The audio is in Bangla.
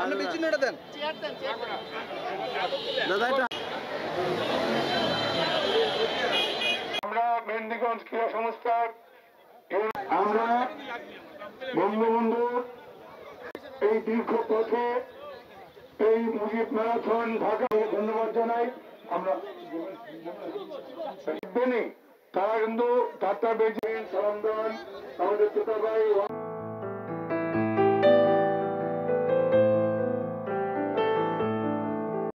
আপনি বিচ্ছিন্নটা দেন। দাদা এটা আমরা মেহেন্দিগঞ্জ ক্রীড়া সংস্থার আমরা বঙ্গবন্ধু এই দীর্ঘ পথে এই মুজিব ম্যারাথন ঢাকা ধন্যবাদ জানাই। আমরা তারা কিন্তু ডাক্তার বেজে সালাম আমাদের ছোট ভাই